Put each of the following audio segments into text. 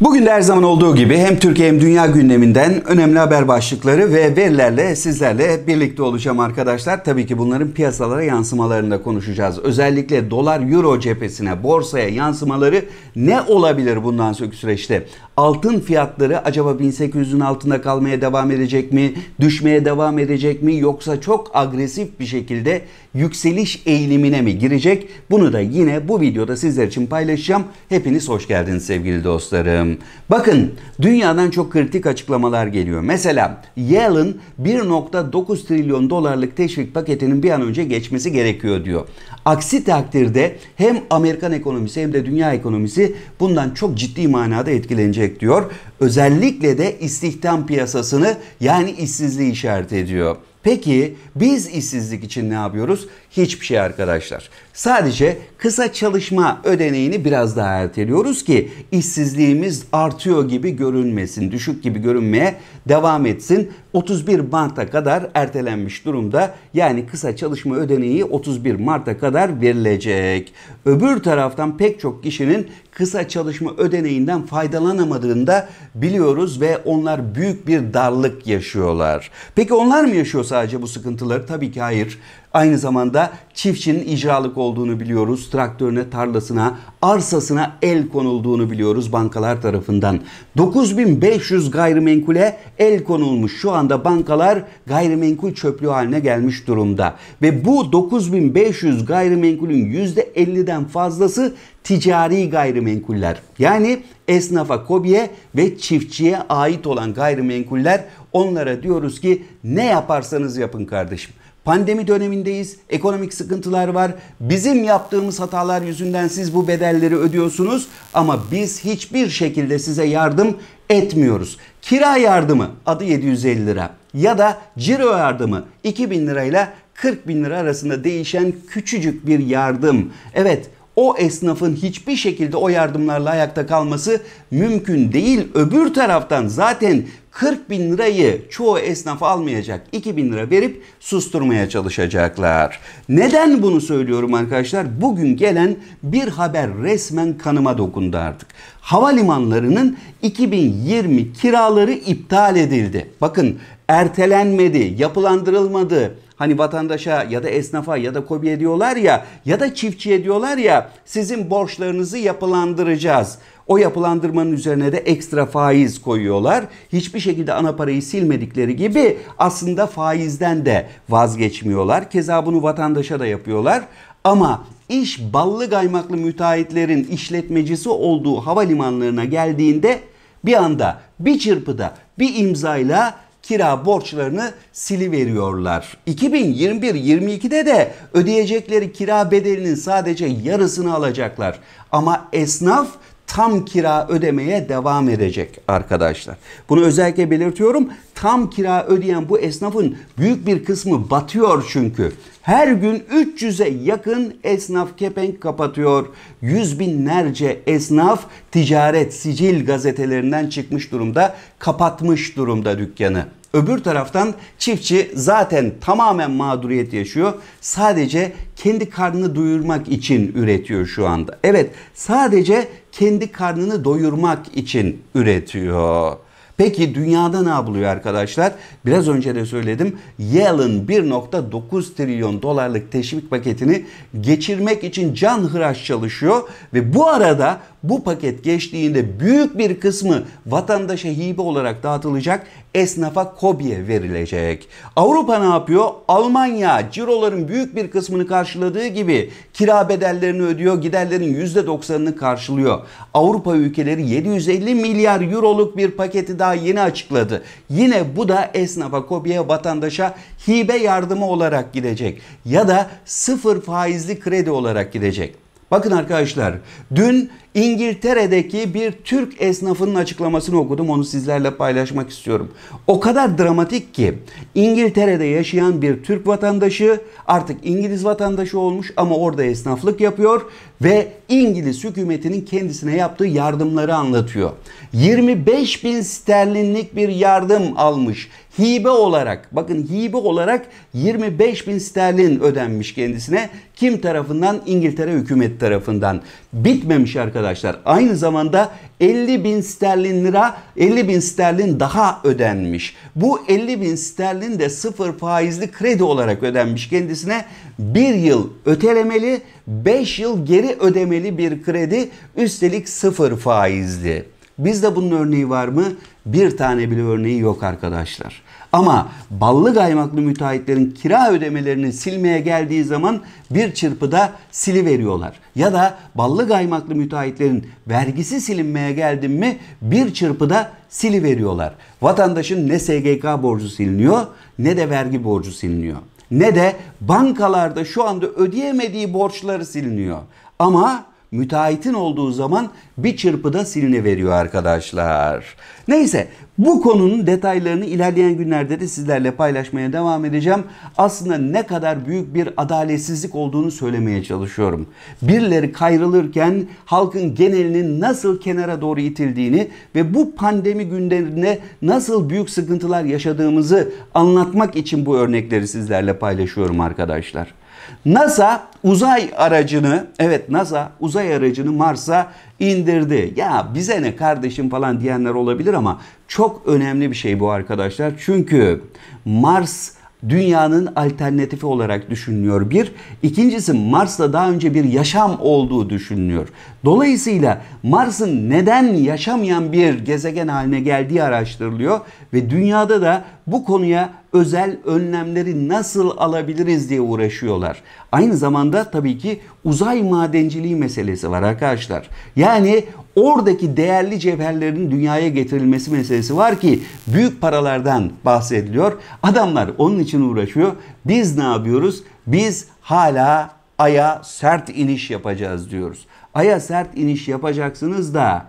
Bugün de her zaman olduğu gibi hem Türkiye hem dünya gündeminden önemli haber başlıkları ve verilerle sizlerle birlikte olacağım arkadaşlar. Tabii ki bunların piyasalara yansımalarını da konuşacağız. Özellikle dolar euro cephesine, borsaya yansımaları ne olabilir bundan sonraki süreçte? Altın fiyatları acaba 1800'ün altında kalmaya devam edecek mi? Düşmeye devam edecek mi? Yoksa çok agresif bir şekilde yükseliş eğilimine mi girecek? Bunu da yine bu videoda sizler için paylaşacağım. Hepiniz hoş geldiniz sevgili dostlarım. Bakın dünyadan çok kritik açıklamalar geliyor. Mesela Yellen 1.9 trilyon dolarlık teşvik paketinin bir an önce geçmesi gerekiyor diyor. Aksi takdirde hem Amerikan ekonomisi hem de dünya ekonomisi bundan çok ciddi manada etkilenecek diyor. Özellikle de istihdam piyasasını yani işsizliği işaret ediyor. Peki biz işsizlik için ne yapıyoruz? Hiçbir şey arkadaşlar. Sadece kısa çalışma ödeneğini biraz daha erteliyoruz ki işsizliğimiz artıyor gibi görünmesin, düşük gibi görünmeye devam etsin. 31 Mart'a kadar ertelenmiş durumda. Yani kısa çalışma ödeneği 31 Mart'a kadar verilecek. Öbür taraftan pek çok kişinin kısa çalışma ödeneğinden faydalanamadığını da biliyoruz ve onlar büyük bir darlık yaşıyorlar. Peki onlar mı yaşıyor sadece bu sıkıntıları? Tabii ki hayır. Aynı zamanda çiftçinin icralık olduğunu biliyoruz. Traktörüne, tarlasına, arsasına el konulduğunu biliyoruz bankalar tarafından. 9500 gayrimenkule el konulmuş. Şu anda bankalar gayrimenkul çöplüğü haline gelmiş durumda. Ve bu 9500 gayrimenkulün %50'den fazlası ticari gayrimenkuller. Yani esnafa, kobiye ve çiftçiye ait olan gayrimenkuller onlara diyoruz ki ne yaparsanız yapın kardeşim. Pandemi dönemindeyiz. Ekonomik sıkıntılar var. Bizim yaptığımız hatalar yüzünden siz bu bedelleri ödüyorsunuz ama biz hiçbir şekilde size yardım etmiyoruz. Kira yardımı adı 750 lira ya da ciro yardımı 2000 lirayla 40 bin lira arasında değişen küçücük bir yardım. Evet o esnafın hiçbir şekilde o yardımlarla ayakta kalması mümkün değil. Öbür taraftan zaten 40 bin lirayı çoğu esnaf almayacak. 2 bin lira verip susturmaya çalışacaklar. Neden bunu söylüyorum arkadaşlar? Bugün gelen bir haber resmen kanıma dokundu artık. Havalimanlarının 2020 kiraları iptal edildi. Bakın ertelenmedi, yapılandırılmadı hani vatandaşa ya da esnafa ya da kobiye diyorlar ya ya da çiftçiye diyorlar ya sizin borçlarınızı yapılandıracağız. O yapılandırmanın üzerine de ekstra faiz koyuyorlar. Hiçbir şekilde ana parayı silmedikleri gibi aslında faizden de vazgeçmiyorlar. Keza bunu vatandaşa da yapıyorlar. Ama iş ballı gaymaklı müteahhitlerin işletmecisi olduğu havalimanlarına geldiğinde bir anda bir çırpıda bir imzayla kira borçlarını sili veriyorlar. 2021-22'de de ödeyecekleri kira bedelinin sadece yarısını alacaklar. Ama esnaf tam kira ödemeye devam edecek arkadaşlar. Bunu özellikle belirtiyorum. Tam kira ödeyen bu esnafın büyük bir kısmı batıyor çünkü. Her gün 300'e yakın esnaf kepenk kapatıyor. Yüz binlerce esnaf ticaret sicil gazetelerinden çıkmış durumda, kapatmış durumda dükkanı. Öbür taraftan çiftçi zaten tamamen mağduriyet yaşıyor. Sadece kendi karnını doyurmak için üretiyor şu anda. Evet, sadece kendi karnını doyurmak için üretiyor. Peki dünyada ne yapılıyor arkadaşlar? Biraz önce de söyledim. Yellen 1.9 trilyon dolarlık teşvik paketini geçirmek için can hıraş çalışıyor ve bu arada bu paket geçtiğinde büyük bir kısmı vatandaşa hibe olarak dağıtılacak, esnafa kobiye verilecek. Avrupa ne yapıyor? Almanya ciroların büyük bir kısmını karşıladığı gibi kira bedellerini ödüyor, giderlerin %90'ını karşılıyor. Avrupa ülkeleri 750 milyar euroluk bir paketi daha yeni açıkladı. Yine bu da esnafa, kobiye, vatandaşa hibe yardımı olarak gidecek ya da sıfır faizli kredi olarak gidecek. Bakın arkadaşlar dün İngiltere'deki bir Türk esnafının açıklamasını okudum. Onu sizlerle paylaşmak istiyorum. O kadar dramatik ki İngiltere'de yaşayan bir Türk vatandaşı artık İngiliz vatandaşı olmuş ama orada esnaflık yapıyor ve İngiliz hükümetinin kendisine yaptığı yardımları anlatıyor. 25 bin sterlinlik bir yardım almış hibe olarak bakın hibe olarak 25 bin sterlin ödenmiş kendisine kim tarafından İngiltere hükümet tarafından bitmemiş arkadaşlar arkadaşlar. Aynı zamanda 50 bin sterlin lira 50 bin sterlin daha ödenmiş. Bu 50 bin sterlin de sıfır faizli kredi olarak ödenmiş kendisine. Bir yıl ötelemeli 5 yıl geri ödemeli bir kredi üstelik sıfır faizli. Bizde bunun örneği var mı? Bir tane bile örneği yok arkadaşlar. Ama ballı kaymaklı müteahhitlerin kira ödemelerini silmeye geldiği zaman bir çırpıda sili veriyorlar. Ya da ballı kaymaklı müteahhitlerin vergisi silinmeye geldi mi bir çırpıda sili veriyorlar. Vatandaşın ne SGK borcu siliniyor ne de vergi borcu siliniyor. Ne de bankalarda şu anda ödeyemediği borçları siliniyor. Ama müteahhitin olduğu zaman bir çırpıda siline veriyor arkadaşlar. Neyse bu konunun detaylarını ilerleyen günlerde de sizlerle paylaşmaya devam edeceğim. Aslında ne kadar büyük bir adaletsizlik olduğunu söylemeye çalışıyorum. Birileri kayrılırken halkın genelinin nasıl kenara doğru itildiğini ve bu pandemi günlerinde nasıl büyük sıkıntılar yaşadığımızı anlatmak için bu örnekleri sizlerle paylaşıyorum arkadaşlar. NASA uzay aracını, evet NASA uzay aracını Mars'a indirdi. Ya bize ne kardeşim falan diyenler olabilir ama çok önemli bir şey bu arkadaşlar. Çünkü Mars dünyanın alternatifi olarak düşünülüyor. Bir. ikincisi Mars'ta daha önce bir yaşam olduğu düşünülüyor. Dolayısıyla Mars'ın neden yaşamayan bir gezegen haline geldiği araştırılıyor ve dünyada da bu konuya özel önlemleri nasıl alabiliriz diye uğraşıyorlar. Aynı zamanda tabii ki uzay madenciliği meselesi var arkadaşlar. Yani oradaki değerli cevherlerin dünyaya getirilmesi meselesi var ki büyük paralardan bahsediliyor. Adamlar onun için uğraşıyor. Biz ne yapıyoruz? Biz hala aya sert iniş yapacağız diyoruz. Aya sert iniş yapacaksınız da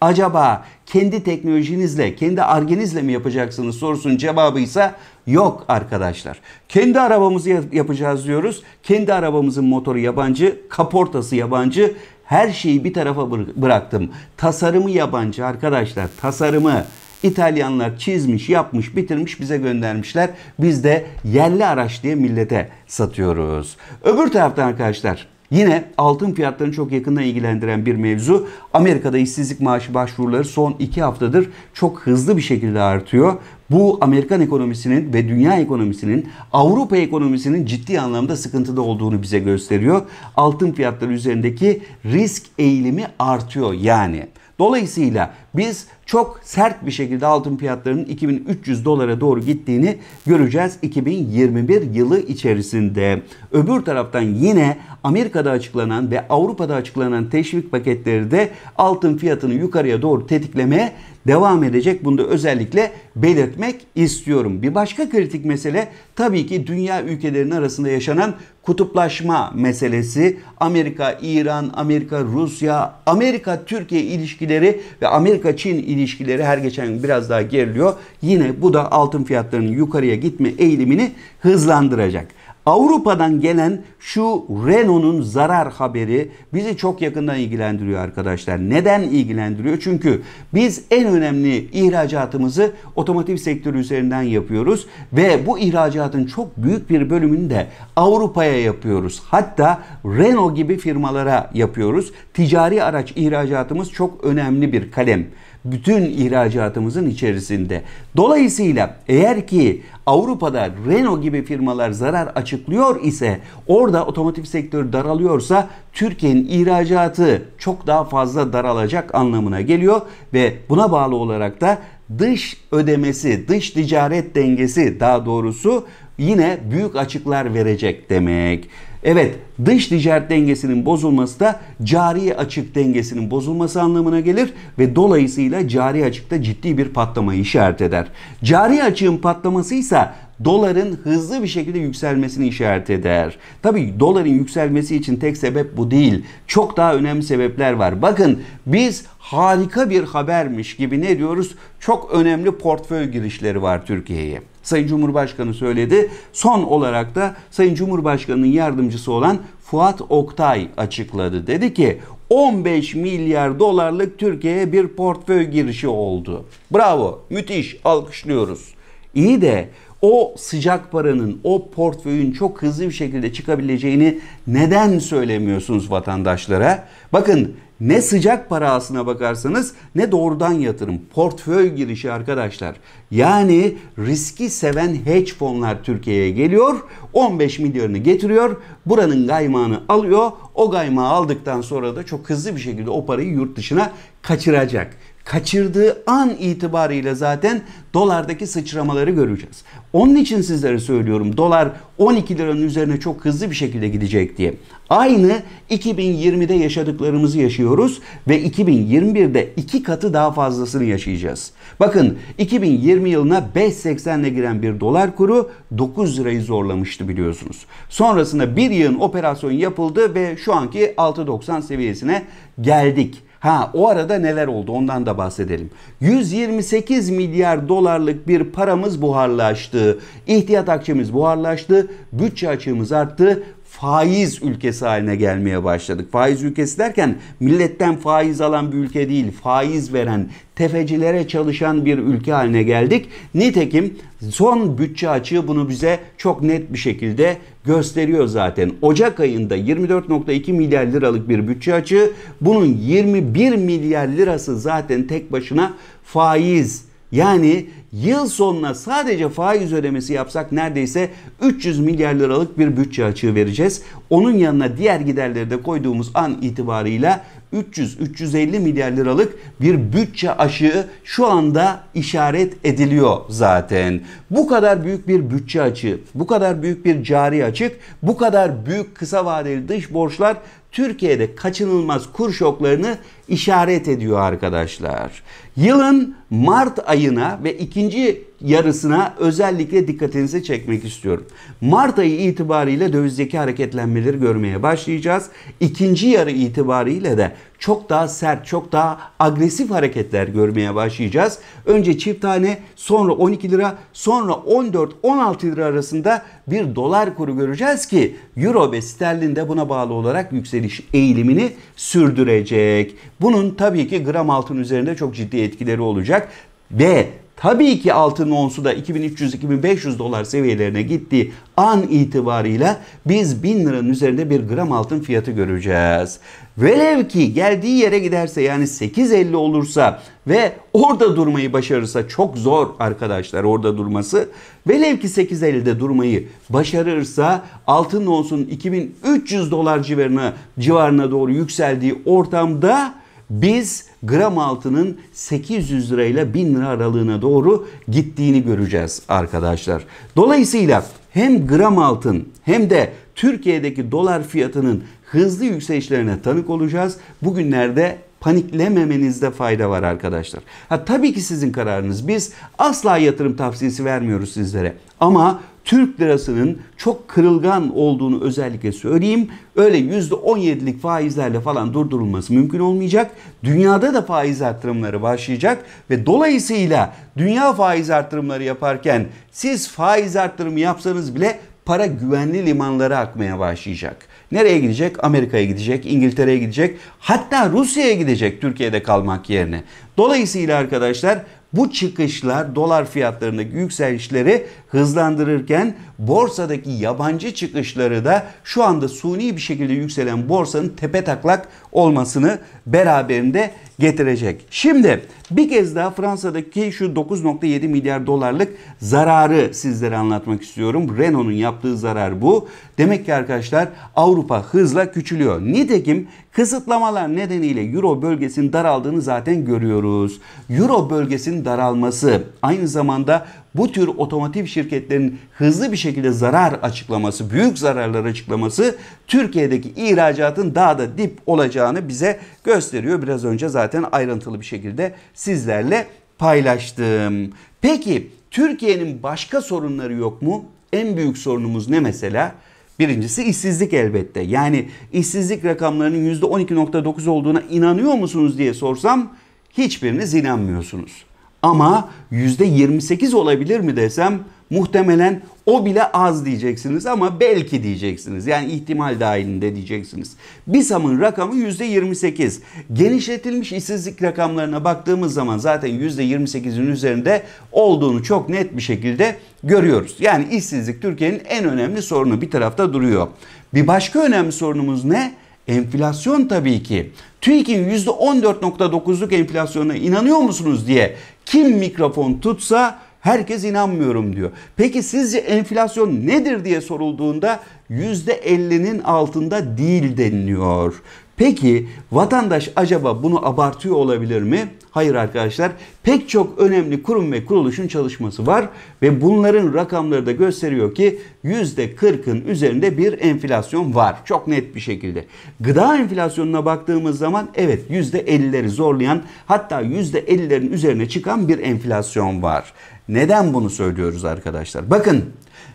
acaba kendi teknolojinizle, kendi argenizle mi yapacaksınız sorusunun cevabı ise yok arkadaşlar. Kendi arabamızı yapacağız diyoruz. Kendi arabamızın motoru yabancı, kaportası yabancı. Her şeyi bir tarafa bıraktım. Tasarımı yabancı arkadaşlar. Tasarımı İtalyanlar çizmiş, yapmış, bitirmiş bize göndermişler. Biz de yerli araç diye millete satıyoruz. Öbür taraftan arkadaşlar Yine altın fiyatlarını çok yakından ilgilendiren bir mevzu. Amerika'da işsizlik maaşı başvuruları son iki haftadır çok hızlı bir şekilde artıyor. Bu Amerikan ekonomisinin ve dünya ekonomisinin Avrupa ekonomisinin ciddi anlamda sıkıntıda olduğunu bize gösteriyor. Altın fiyatları üzerindeki risk eğilimi artıyor yani. Dolayısıyla biz çok sert bir şekilde altın fiyatlarının 2300 dolara doğru gittiğini göreceğiz 2021 yılı içerisinde. Öbür taraftan yine Amerika'da açıklanan ve Avrupa'da açıklanan teşvik paketleri de altın fiyatını yukarıya doğru tetiklemeye devam edecek. Bunu da özellikle belirtmek istiyorum. Bir başka kritik mesele tabii ki dünya ülkelerinin arasında yaşanan kutuplaşma meselesi. Amerika, İran, Amerika, Rusya, Amerika, Türkiye ilişkileri ve Amerika-Çin ilişkileri her geçen gün biraz daha geriliyor. Yine bu da altın fiyatlarının yukarıya gitme eğilimini hızlandıracak. Avrupa'dan gelen şu Renault'un zarar haberi bizi çok yakından ilgilendiriyor arkadaşlar. Neden ilgilendiriyor? Çünkü biz en önemli ihracatımızı otomotiv sektörü üzerinden yapıyoruz ve bu ihracatın çok büyük bir bölümünü de Avrupa'ya yapıyoruz. Hatta Renault gibi firmalara yapıyoruz. Ticari araç ihracatımız çok önemli bir kalem bütün ihracatımızın içerisinde. Dolayısıyla eğer ki Avrupa'da Renault gibi firmalar zarar açıklıyor ise orada otomotiv sektörü daralıyorsa Türkiye'nin ihracatı çok daha fazla daralacak anlamına geliyor ve buna bağlı olarak da dış ödemesi, dış ticaret dengesi daha doğrusu yine büyük açıklar verecek demek. Evet dış ticaret dengesinin bozulması da cari açık dengesinin bozulması anlamına gelir ve dolayısıyla cari açıkta ciddi bir patlamayı işaret eder. Cari açığın patlaması ise doların hızlı bir şekilde yükselmesini işaret eder. Tabi doların yükselmesi için tek sebep bu değil. Çok daha önemli sebepler var. Bakın biz harika bir habermiş gibi ne diyoruz? Çok önemli portföy girişleri var Türkiye'ye. Sayın Cumhurbaşkanı söyledi. Son olarak da Sayın Cumhurbaşkanı'nın yardımcısı olan Fuat Oktay açıkladı. Dedi ki 15 milyar dolarlık Türkiye'ye bir portföy girişi oldu. Bravo, müthiş, alkışlıyoruz. İyi de o sıcak paranın, o portföyün çok hızlı bir şekilde çıkabileceğini neden söylemiyorsunuz vatandaşlara? Bakın ne sıcak para aslına bakarsanız ne doğrudan yatırım. Portföy girişi arkadaşlar. Yani riski seven hedge fonlar Türkiye'ye geliyor. 15 milyarını getiriyor. Buranın gaymağını alıyor. O gaymağı aldıktan sonra da çok hızlı bir şekilde o parayı yurt dışına kaçıracak kaçırdığı an itibariyle zaten dolardaki sıçramaları göreceğiz. Onun için sizlere söylüyorum dolar 12 liranın üzerine çok hızlı bir şekilde gidecek diye. Aynı 2020'de yaşadıklarımızı yaşıyoruz ve 2021'de iki katı daha fazlasını yaşayacağız. Bakın 2020 yılına 5.80 ile giren bir dolar kuru 9 lirayı zorlamıştı biliyorsunuz. Sonrasında bir yığın operasyon yapıldı ve şu anki 6.90 seviyesine geldik. Ha o arada neler oldu ondan da bahsedelim. 128 milyar dolarlık bir paramız buharlaştı. İhtiyat akçemiz buharlaştı. Bütçe açığımız arttı faiz ülkesi haline gelmeye başladık. Faiz ülkesi derken milletten faiz alan bir ülke değil, faiz veren, tefecilere çalışan bir ülke haline geldik. Nitekim son bütçe açığı bunu bize çok net bir şekilde gösteriyor zaten. Ocak ayında 24.2 milyar liralık bir bütçe açığı, bunun 21 milyar lirası zaten tek başına faiz. Yani yıl sonuna sadece faiz ödemesi yapsak neredeyse 300 milyar liralık bir bütçe açığı vereceğiz. Onun yanına diğer giderleri de koyduğumuz an itibarıyla 300-350 milyar liralık bir bütçe aşığı şu anda işaret ediliyor zaten. Bu kadar büyük bir bütçe açığı, bu kadar büyük bir cari açık, bu kadar büyük kısa vadeli dış borçlar Türkiye'de kaçınılmaz kur şoklarını işaret ediyor arkadaşlar. Yılın Mart ayına ve ikinci yarısına özellikle dikkatinizi çekmek istiyorum. Mart ayı itibariyle dövizdeki hareketlenmeleri görmeye başlayacağız. İkinci yarı itibariyle de çok daha sert, çok daha agresif hareketler görmeye başlayacağız. Önce çift tane, sonra 12 lira, sonra 14-16 lira arasında bir dolar kuru göreceğiz ki euro ve sterlin de buna bağlı olarak yükseliş eğilimini sürdürecek. Bunun tabii ki gram altın üzerinde çok ciddi etkileri olacak ve Tabii ki altın onsu da 2300-2500 dolar seviyelerine gittiği an itibarıyla biz 1000 liranın üzerinde bir gram altın fiyatı göreceğiz. Velev ki geldiği yere giderse yani 8.50 olursa ve orada durmayı başarırsa çok zor arkadaşlar orada durması. Velev ki 8.50'de durmayı başarırsa altın onsun 2300 dolar civarına, civarına doğru yükseldiği ortamda biz gram altının 800 lirayla 1000 lira aralığına doğru gittiğini göreceğiz arkadaşlar. Dolayısıyla hem gram altın hem de Türkiye'deki dolar fiyatının hızlı yükselişlerine tanık olacağız. Bugünlerde paniklememenizde fayda var arkadaşlar. Ha tabii ki sizin kararınız. Biz asla yatırım tavsiyesi vermiyoruz sizlere. Ama Türk lirasının çok kırılgan olduğunu özellikle söyleyeyim. Öyle %17'lik faizlerle falan durdurulması mümkün olmayacak. Dünyada da faiz artırımları başlayacak ve dolayısıyla dünya faiz artırımları yaparken siz faiz artırımı yapsanız bile para güvenli limanlara akmaya başlayacak. Nereye gidecek? Amerika'ya gidecek, İngiltere'ye gidecek, hatta Rusya'ya gidecek Türkiye'de kalmak yerine. Dolayısıyla arkadaşlar bu çıkışlar dolar fiyatlarındaki yükselişleri hızlandırırken borsadaki yabancı çıkışları da şu anda suni bir şekilde yükselen borsanın tepe taklak olmasını beraberinde getirecek. Şimdi bir kez daha Fransa'daki şu 9.7 milyar dolarlık zararı sizlere anlatmak istiyorum. Renault'un yaptığı zarar bu. Demek ki arkadaşlar Avrupa hızla küçülüyor. Nitekim kısıtlamalar nedeniyle Euro bölgesinin daraldığını zaten görüyoruz. Euro bölgesinin daralması aynı zamanda bu tür otomotiv şirketlerin hızlı bir şekilde zarar açıklaması, büyük zararlar açıklaması Türkiye'deki ihracatın daha da dip olacağını bize gösteriyor. Biraz önce zaten ayrıntılı bir şekilde sizlerle paylaştım. Peki Türkiye'nin başka sorunları yok mu? En büyük sorunumuz ne mesela? Birincisi işsizlik elbette. Yani işsizlik rakamlarının %12.9 olduğuna inanıyor musunuz diye sorsam hiçbiriniz inanmıyorsunuz. Ama %28 olabilir mi desem muhtemelen o bile az diyeceksiniz ama belki diyeceksiniz. Yani ihtimal dahilinde diyeceksiniz. BİSAM'ın rakamı %28. Genişletilmiş işsizlik rakamlarına baktığımız zaman zaten %28'in üzerinde olduğunu çok net bir şekilde görüyoruz. Yani işsizlik Türkiye'nin en önemli sorunu bir tarafta duruyor. Bir başka önemli sorunumuz ne? Enflasyon tabii ki. TÜİK'in %14.9'luk enflasyona inanıyor musunuz diye kim mikrofon tutsa herkes inanmıyorum diyor. Peki sizce enflasyon nedir diye sorulduğunda %50'nin altında değil deniliyor. Peki vatandaş acaba bunu abartıyor olabilir mi? Hayır arkadaşlar. Pek çok önemli kurum ve kuruluşun çalışması var ve bunların rakamları da gösteriyor ki %40'ın üzerinde bir enflasyon var. Çok net bir şekilde. Gıda enflasyonuna baktığımız zaman evet %50'leri zorlayan hatta %50'lerin üzerine çıkan bir enflasyon var. Neden bunu söylüyoruz arkadaşlar? Bakın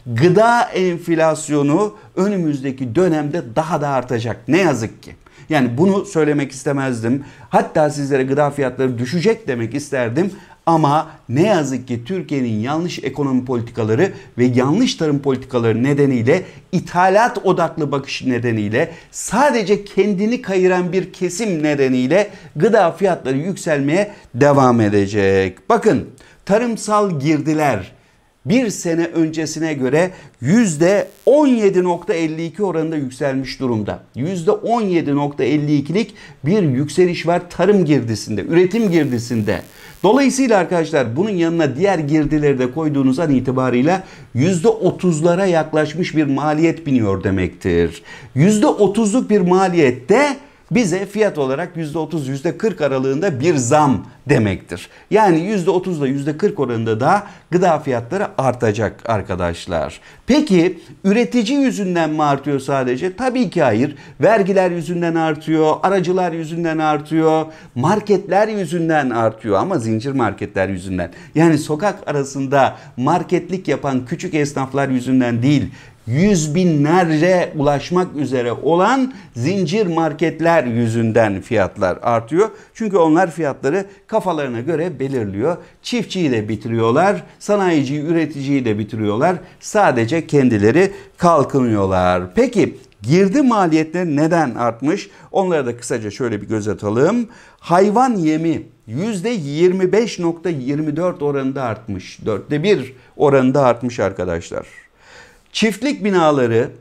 gıda enflasyonu önümüzdeki dönemde daha da artacak. Ne yazık ki. Yani bunu söylemek istemezdim. Hatta sizlere gıda fiyatları düşecek demek isterdim. Ama ne yazık ki Türkiye'nin yanlış ekonomi politikaları ve yanlış tarım politikaları nedeniyle ithalat odaklı bakış nedeniyle sadece kendini kayıran bir kesim nedeniyle gıda fiyatları yükselmeye devam edecek. Bakın tarımsal girdiler bir sene öncesine göre %17.52 oranında yükselmiş durumda. %17.52'lik bir yükseliş var tarım girdisinde, üretim girdisinde. Dolayısıyla arkadaşlar bunun yanına diğer girdileri de koyduğunuz an itibarıyla %30'lara yaklaşmış bir maliyet biniyor demektir. %30'luk bir maliyette bize fiyat olarak %30 %40 aralığında bir zam demektir. Yani %30 ile %40 oranında da gıda fiyatları artacak arkadaşlar. Peki üretici yüzünden mi artıyor sadece? Tabii ki hayır. Vergiler yüzünden artıyor, aracılar yüzünden artıyor, marketler yüzünden artıyor ama zincir marketler yüzünden. Yani sokak arasında marketlik yapan küçük esnaflar yüzünden değil yüz binlerce ulaşmak üzere olan zincir marketler yüzünden fiyatlar artıyor. Çünkü onlar fiyatları kafalarına göre belirliyor. Çiftçiyi de bitiriyorlar, sanayiciyi, üreticiyi de bitiriyorlar. Sadece kendileri kalkınıyorlar. Peki girdi maliyetleri neden artmış? Onlara da kısaca şöyle bir göz atalım. Hayvan yemi %25.24 oranında artmış. Dörtte bir oranında artmış arkadaşlar. Çiftlik binaları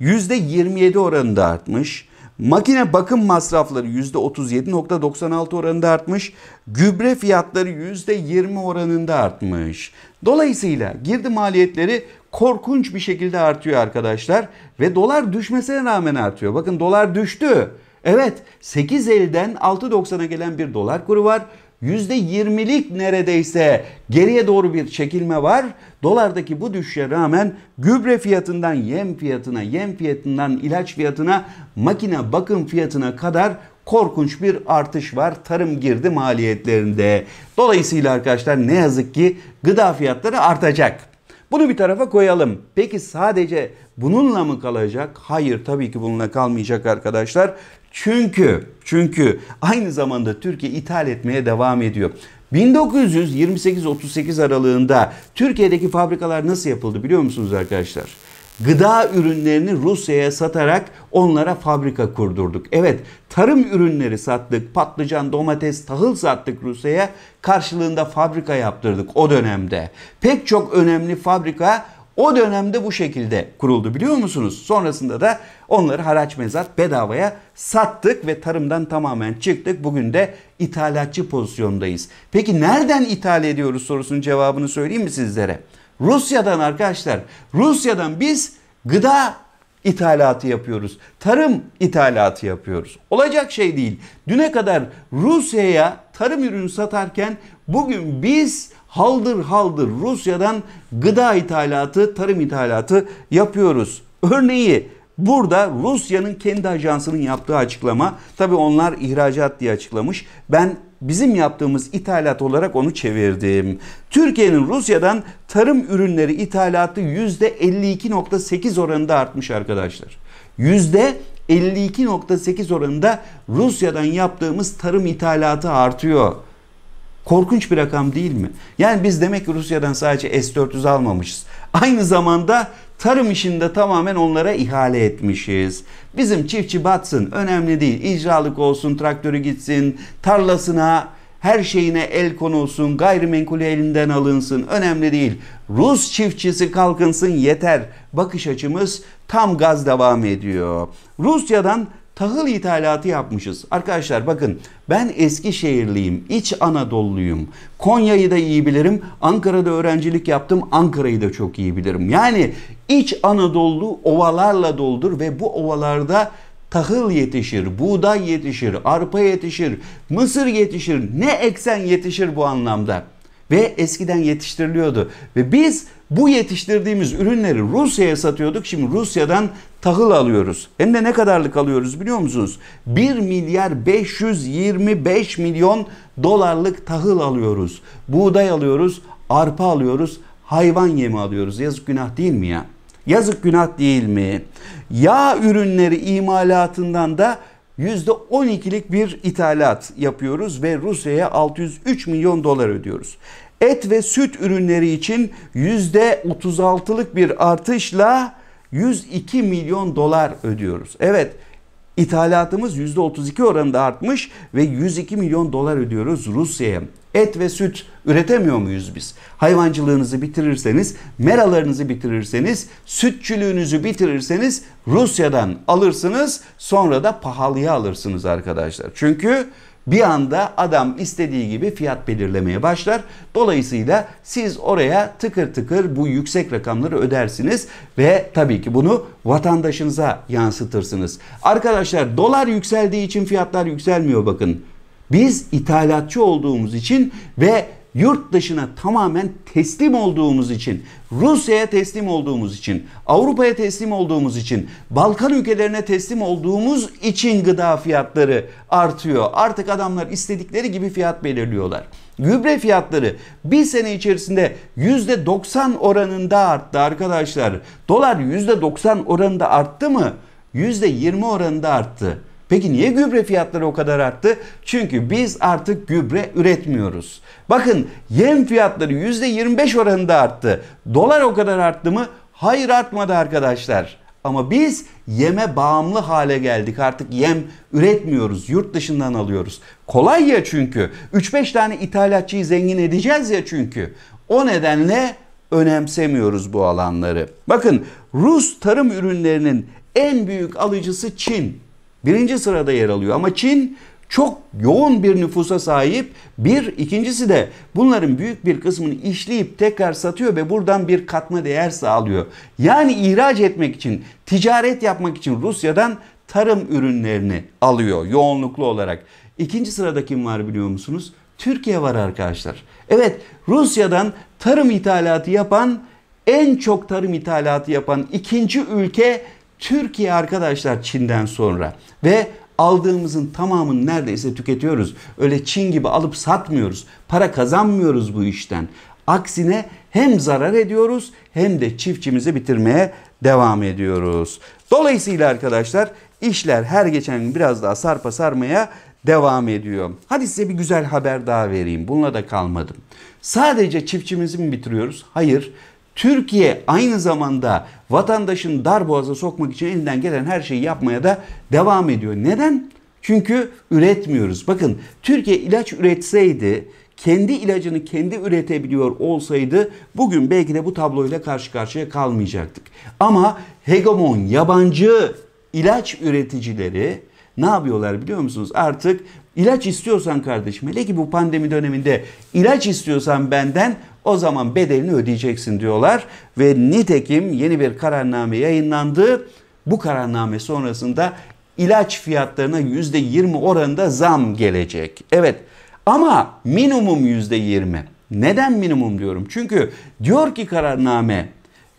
%27 oranında artmış. Makine bakım masrafları %37.96 oranında artmış. Gübre fiyatları %20 oranında artmış. Dolayısıyla girdi maliyetleri korkunç bir şekilde artıyor arkadaşlar. Ve dolar düşmesine rağmen artıyor. Bakın dolar düştü. Evet 8.50'den 6.90'a gelen bir dolar kuru var. %20'lik neredeyse geriye doğru bir çekilme var. Dolardaki bu düşüşe rağmen gübre fiyatından yem fiyatına, yem fiyatından ilaç fiyatına, makine bakım fiyatına kadar korkunç bir artış var tarım girdi maliyetlerinde. Dolayısıyla arkadaşlar ne yazık ki gıda fiyatları artacak. Bunu bir tarafa koyalım. Peki sadece bununla mı kalacak? Hayır tabii ki bununla kalmayacak arkadaşlar. Çünkü çünkü aynı zamanda Türkiye ithal etmeye devam ediyor. 1928-38 aralığında Türkiye'deki fabrikalar nasıl yapıldı biliyor musunuz arkadaşlar? Gıda ürünlerini Rusya'ya satarak onlara fabrika kurdurduk. Evet tarım ürünleri sattık. Patlıcan, domates, tahıl sattık Rusya'ya. Karşılığında fabrika yaptırdık o dönemde. Pek çok önemli fabrika o dönemde bu şekilde kuruldu biliyor musunuz? Sonrasında da onları haraç mezat bedavaya sattık ve tarımdan tamamen çıktık. Bugün de ithalatçı pozisyondayız. Peki nereden ithal ediyoruz sorusunun cevabını söyleyeyim mi sizlere? Rusya'dan arkadaşlar. Rusya'dan biz gıda ithalatı yapıyoruz. Tarım ithalatı yapıyoruz. Olacak şey değil. Düne kadar Rusya'ya tarım ürünü satarken bugün biz haldır haldır Rusya'dan gıda ithalatı, tarım ithalatı yapıyoruz. Örneği burada Rusya'nın kendi ajansının yaptığı açıklama. Tabi onlar ihracat diye açıklamış. Ben bizim yaptığımız ithalat olarak onu çevirdim. Türkiye'nin Rusya'dan tarım ürünleri ithalatı %52.8 oranında artmış arkadaşlar. %52.8 oranında Rusya'dan yaptığımız tarım ithalatı artıyor. Korkunç bir rakam değil mi? Yani biz demek ki Rusya'dan sadece S-400 almamışız. Aynı zamanda tarım işinde tamamen onlara ihale etmişiz. Bizim çiftçi batsın önemli değil. İcralık olsun, traktörü gitsin, tarlasına, her şeyine el konulsun, gayrimenkulü elinden alınsın önemli değil. Rus çiftçisi kalkınsın yeter. Bakış açımız tam gaz devam ediyor. Rusya'dan tahıl ithalatı yapmışız. Arkadaşlar bakın ben Eskişehirliyim, İç Anadolu'luyum. Konya'yı da iyi bilirim. Ankara'da öğrencilik yaptım. Ankara'yı da çok iyi bilirim. Yani İç Anadolu ovalarla doldur ve bu ovalarda tahıl yetişir, buğday yetişir, arpa yetişir, mısır yetişir. Ne eksen yetişir bu anlamda. Ve eskiden yetiştiriliyordu. Ve biz bu yetiştirdiğimiz ürünleri Rusya'ya satıyorduk. Şimdi Rusya'dan tahıl alıyoruz. Hem de ne kadarlık alıyoruz biliyor musunuz? 1 milyar 525 milyon dolarlık tahıl alıyoruz. Buğday alıyoruz, arpa alıyoruz, hayvan yemi alıyoruz. Yazık günah değil mi ya? Yazık günah değil mi? Yağ ürünleri imalatından da %12'lik bir ithalat yapıyoruz ve Rusya'ya 603 milyon dolar ödüyoruz. Et ve süt ürünleri için %36'lık bir artışla 102 milyon dolar ödüyoruz. Evet ithalatımız %32 oranında artmış ve 102 milyon dolar ödüyoruz Rusya'ya. Et ve süt üretemiyor muyuz biz? Hayvancılığınızı bitirirseniz, meralarınızı bitirirseniz, sütçülüğünüzü bitirirseniz Rusya'dan alırsınız sonra da pahalıya alırsınız arkadaşlar. Çünkü bir anda adam istediği gibi fiyat belirlemeye başlar. Dolayısıyla siz oraya tıkır tıkır bu yüksek rakamları ödersiniz ve tabii ki bunu vatandaşınıza yansıtırsınız. Arkadaşlar dolar yükseldiği için fiyatlar yükselmiyor bakın. Biz ithalatçı olduğumuz için ve yurt dışına tamamen teslim olduğumuz için, Rusya'ya teslim olduğumuz için, Avrupa'ya teslim olduğumuz için, Balkan ülkelerine teslim olduğumuz için gıda fiyatları artıyor. Artık adamlar istedikleri gibi fiyat belirliyorlar. Gübre fiyatları bir sene içerisinde %90 oranında arttı arkadaşlar. Dolar %90 oranında arttı mı? %20 oranında arttı. Peki niye gübre fiyatları o kadar arttı? Çünkü biz artık gübre üretmiyoruz. Bakın yem fiyatları %25 oranında arttı. Dolar o kadar arttı mı? Hayır artmadı arkadaşlar. Ama biz yeme bağımlı hale geldik. Artık yem üretmiyoruz. Yurt dışından alıyoruz. Kolay ya çünkü. 3-5 tane ithalatçıyı zengin edeceğiz ya çünkü. O nedenle önemsemiyoruz bu alanları. Bakın Rus tarım ürünlerinin en büyük alıcısı Çin birinci sırada yer alıyor. Ama Çin çok yoğun bir nüfusa sahip. Bir, ikincisi de bunların büyük bir kısmını işleyip tekrar satıyor ve buradan bir katma değer sağlıyor. Yani ihraç etmek için, ticaret yapmak için Rusya'dan tarım ürünlerini alıyor yoğunluklu olarak. İkinci sırada kim var biliyor musunuz? Türkiye var arkadaşlar. Evet Rusya'dan tarım ithalatı yapan en çok tarım ithalatı yapan ikinci ülke Türkiye arkadaşlar Çin'den sonra ve aldığımızın tamamını neredeyse tüketiyoruz. Öyle Çin gibi alıp satmıyoruz. Para kazanmıyoruz bu işten. Aksine hem zarar ediyoruz hem de çiftçimizi bitirmeye devam ediyoruz. Dolayısıyla arkadaşlar işler her geçen gün biraz daha sarpa sarmaya devam ediyor. Hadi size bir güzel haber daha vereyim. Bununla da kalmadım. Sadece çiftçimizi mi bitiriyoruz? Hayır. Türkiye aynı zamanda vatandaşın dar boğaza sokmak için elinden gelen her şeyi yapmaya da devam ediyor. Neden? Çünkü üretmiyoruz. Bakın Türkiye ilaç üretseydi, kendi ilacını kendi üretebiliyor olsaydı bugün belki de bu tabloyla karşı karşıya kalmayacaktık. Ama hegemon yabancı ilaç üreticileri ne yapıyorlar biliyor musunuz? Artık ilaç istiyorsan kardeşim hele ki bu pandemi döneminde ilaç istiyorsan benden o zaman bedelini ödeyeceksin diyorlar. Ve nitekim yeni bir kararname yayınlandı. Bu kararname sonrasında ilaç fiyatlarına %20 oranında zam gelecek. Evet ama minimum %20. Neden minimum diyorum? Çünkü diyor ki kararname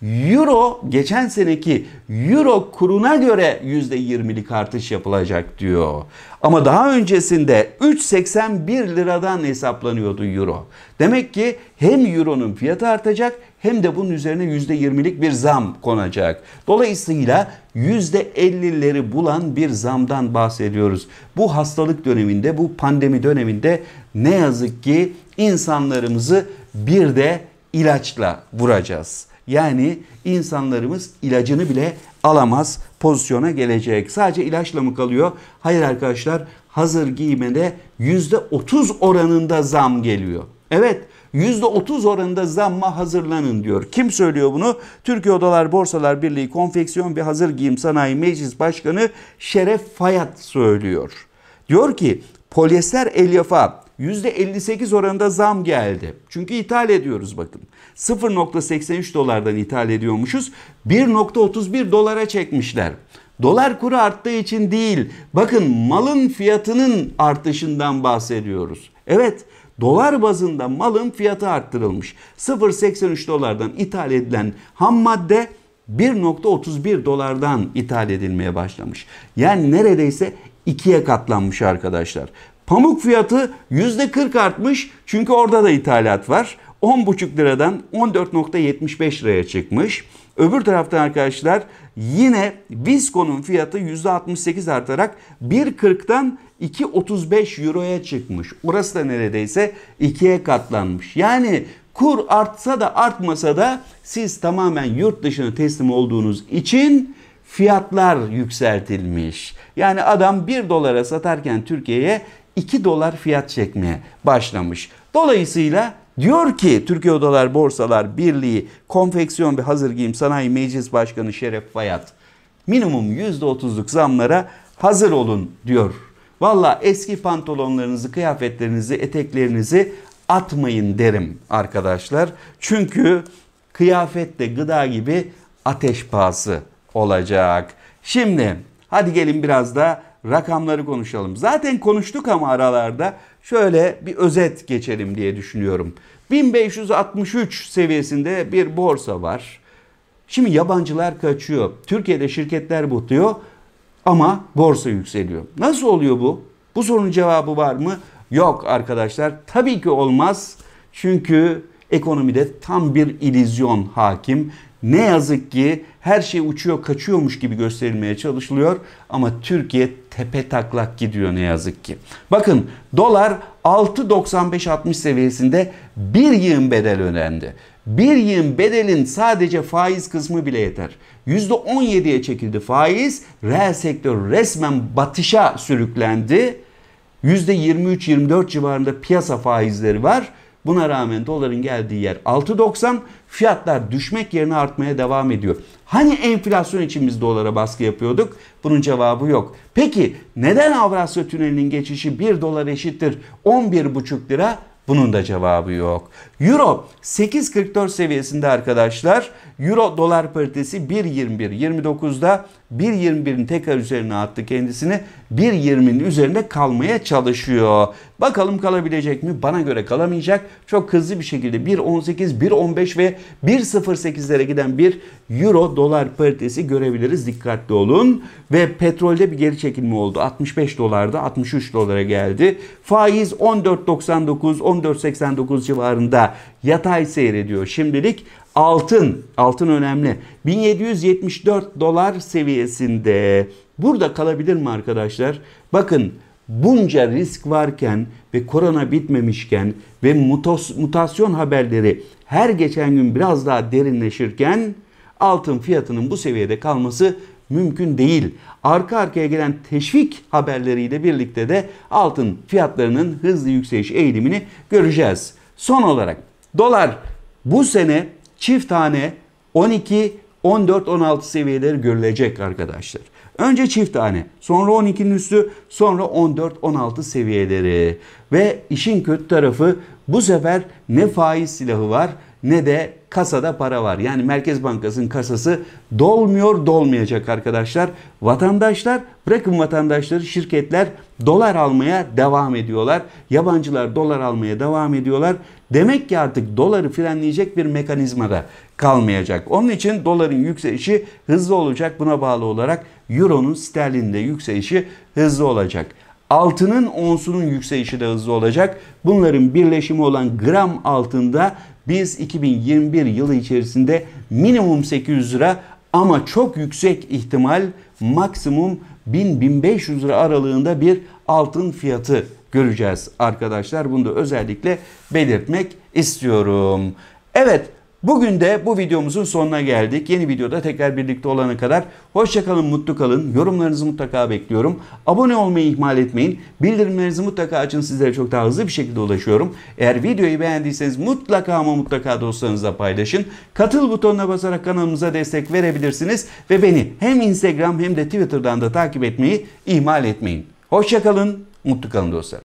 Euro geçen seneki Euro kuruna göre %20'lik artış yapılacak diyor. Ama daha öncesinde 3.81 liradan hesaplanıyordu Euro. Demek ki hem Euro'nun fiyatı artacak hem de bunun üzerine %20'lik bir zam konacak. Dolayısıyla %50'leri bulan bir zamdan bahsediyoruz. Bu hastalık döneminde, bu pandemi döneminde ne yazık ki insanlarımızı bir de ilaçla vuracağız. Yani insanlarımız ilacını bile alamaz pozisyona gelecek. Sadece ilaçla mı kalıyor? Hayır arkadaşlar hazır giymede %30 oranında zam geliyor. Evet %30 oranında zamma hazırlanın diyor. Kim söylüyor bunu? Türkiye Odalar Borsalar Birliği Konfeksiyon ve Hazır Giyim Sanayi Meclis Başkanı Şeref Fayat söylüyor. Diyor ki polyester elyafa %58 oranında zam geldi. Çünkü ithal ediyoruz bakın. 0.83 dolardan ithal ediyormuşuz. 1.31 dolara çekmişler. Dolar kuru arttığı için değil. Bakın malın fiyatının artışından bahsediyoruz. Evet dolar bazında malın fiyatı arttırılmış. 0.83 dolardan ithal edilen ham madde 1.31 dolardan ithal edilmeye başlamış. Yani neredeyse ikiye katlanmış arkadaşlar. Pamuk fiyatı %40 artmış çünkü orada da ithalat var. 10,5 liradan 14.75 liraya çıkmış. Öbür taraftan arkadaşlar yine Visco'nun fiyatı %68 artarak 1.40'dan 2.35 euroya çıkmış. Orası da neredeyse ikiye katlanmış. Yani kur artsa da artmasa da siz tamamen yurt dışına teslim olduğunuz için fiyatlar yükseltilmiş. Yani adam 1 dolara satarken Türkiye'ye 2 dolar fiyat çekmeye başlamış. Dolayısıyla diyor ki Türkiye Odalar Borsalar Birliği Konfeksiyon ve Hazır Giyim Sanayi Meclis Başkanı Şeref Bayat minimum %30'luk zamlara hazır olun diyor. Valla eski pantolonlarınızı, kıyafetlerinizi, eteklerinizi atmayın derim arkadaşlar. Çünkü kıyafet de gıda gibi ateş pahası olacak. Şimdi hadi gelin biraz da rakamları konuşalım. Zaten konuştuk ama aralarda şöyle bir özet geçelim diye düşünüyorum. 1563 seviyesinde bir borsa var. Şimdi yabancılar kaçıyor. Türkiye'de şirketler batıyor ama borsa yükseliyor. Nasıl oluyor bu? Bu sorunun cevabı var mı? Yok arkadaşlar. Tabii ki olmaz. Çünkü ekonomide tam bir ilizyon hakim. Ne yazık ki her şey uçuyor kaçıyormuş gibi gösterilmeye çalışılıyor ama Türkiye tepe taklak gidiyor ne yazık ki. Bakın dolar 6.95-60 seviyesinde bir yığın bedel ödendi. Bir yığın bedelin sadece faiz kısmı bile yeter. %17'ye çekildi faiz. Reel sektör resmen batışa sürüklendi. %23-24 civarında piyasa faizleri var. Buna rağmen doların geldiği yer 6.90 fiyatlar düşmek yerine artmaya devam ediyor. Hani enflasyon için biz dolara baskı yapıyorduk? Bunun cevabı yok. Peki neden Avrasya Tüneli'nin geçişi 1 dolar eşittir 11,5 lira? Bunun da cevabı yok. Euro 8.44 seviyesinde arkadaşlar. Euro dolar paritesi 1.21. 29'da 1.21'in tekrar üzerine attı kendisini. 1.20'nin üzerinde kalmaya çalışıyor. Bakalım kalabilecek mi? Bana göre kalamayacak. Çok hızlı bir şekilde 1.18, 1.15 ve 1.08'lere giden bir Euro dolar paritesi görebiliriz. Dikkatli olun. Ve petrolde bir geri çekilme oldu. 65 dolarda 63 dolara geldi. Faiz 14.99, 14.89 civarında yatay seyrediyor şimdilik. Altın, altın önemli. 1774 dolar seviyesinde. Burada kalabilir mi arkadaşlar? Bakın bunca risk varken ve korona bitmemişken ve mutos, mutasyon haberleri her geçen gün biraz daha derinleşirken altın fiyatının bu seviyede kalması mümkün değil. Arka arkaya gelen teşvik haberleriyle birlikte de altın fiyatlarının hızlı yükseliş eğilimini göreceğiz. Son olarak dolar bu sene çift tane 12, 14, 16 seviyeleri görülecek arkadaşlar. Önce çift tane, sonra 12'nin üstü, sonra 14, 16 seviyeleri. Ve işin kötü tarafı bu sefer ne faiz silahı var ne de kasada para var. Yani Merkez Bankası'nın kasası dolmuyor dolmayacak arkadaşlar. Vatandaşlar bırakın vatandaşları şirketler dolar almaya devam ediyorlar. Yabancılar dolar almaya devam ediyorlar. Demek ki artık doları frenleyecek bir mekanizma da kalmayacak. Onun için doların yükselişi hızlı olacak. Buna bağlı olarak euronun sterlinde yükselişi hızlı olacak. Altının onsunun yükselişi de hızlı olacak. Bunların birleşimi olan gram altında biz 2021 yılı içerisinde minimum 800 lira ama çok yüksek ihtimal maksimum 1000-1500 lira aralığında bir altın fiyatı göreceğiz arkadaşlar. Bunu da özellikle belirtmek istiyorum. Evet Bugün de bu videomuzun sonuna geldik. Yeni videoda tekrar birlikte olana kadar hoşçakalın, mutlu kalın. Yorumlarınızı mutlaka bekliyorum. Abone olmayı ihmal etmeyin. Bildirimlerinizi mutlaka açın. Sizlere çok daha hızlı bir şekilde ulaşıyorum. Eğer videoyu beğendiyseniz mutlaka ama mutlaka dostlarınızla paylaşın. Katıl butonuna basarak kanalımıza destek verebilirsiniz. Ve beni hem Instagram hem de Twitter'dan da takip etmeyi ihmal etmeyin. Hoşçakalın, mutlu kalın dostlar.